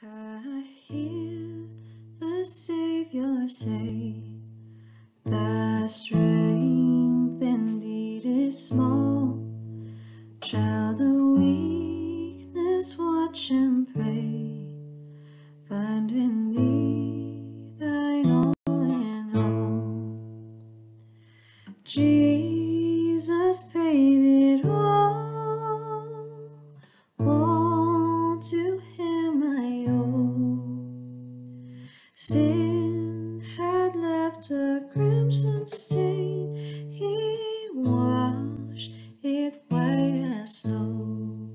I hear the Savior say, Thy strength indeed is small. Child of weakness, watch and pray. Sin had left a crimson stain. He washed it white as snow.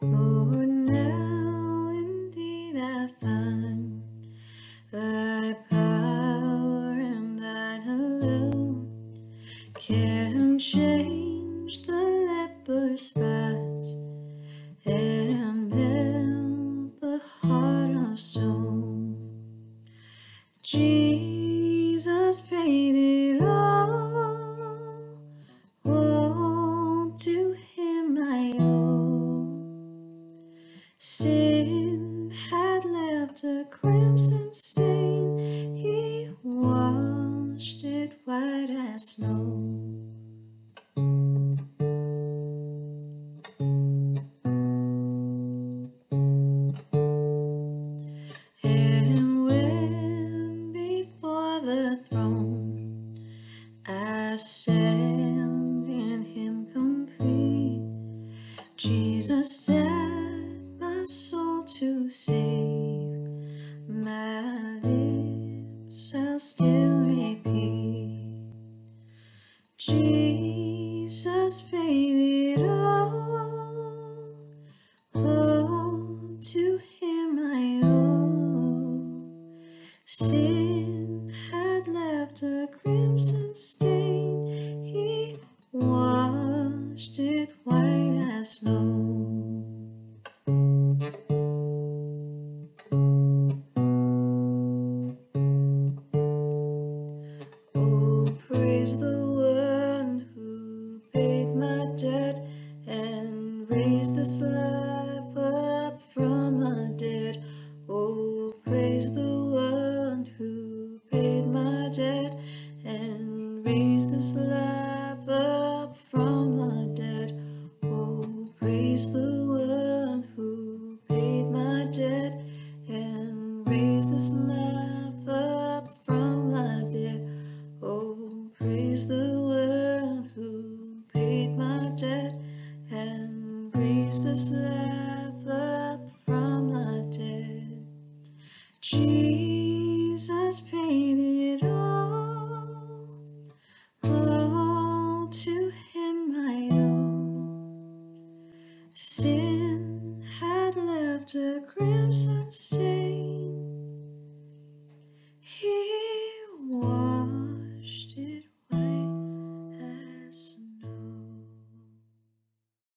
Lord, now indeed I find thy power and can change Jesus paid it all, all to him I owe. Sin had left a crimson stain, he washed it white as snow. Jesus died my soul to save. My lips shall still repeat. Jesus paid it all. All to him I owe. Sin had left a crimson stain. He washed it white as snow. Praise the one who paid my debt and raised this life up from the dead. Oh, praise the one who paid my debt and raised this life up from the dead. Oh, praise the one who paid my debt and raised this life Jesus paid it all, all to him I owe. Sin had left a crimson stain.